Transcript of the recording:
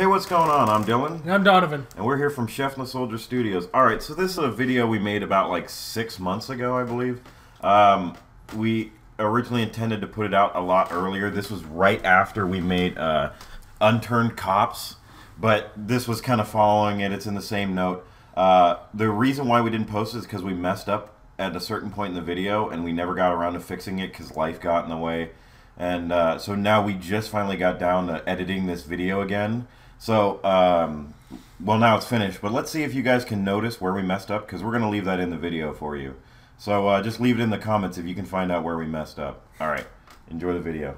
Hey, what's going on? I'm Dylan, I'm Donovan. and we're here from Chef and the Soldier Studios. All right, so this is a video we made about like six months ago, I believe. Um, we originally intended to put it out a lot earlier. This was right after we made uh, Unturned Cops, but this was kind of following it. It's in the same note. Uh, the reason why we didn't post it is because we messed up at a certain point in the video, and we never got around to fixing it because life got in the way. And uh, so now we just finally got down to editing this video again. So, um, well, now it's finished, but let's see if you guys can notice where we messed up because we're going to leave that in the video for you. So uh, just leave it in the comments if you can find out where we messed up. All right, enjoy the video.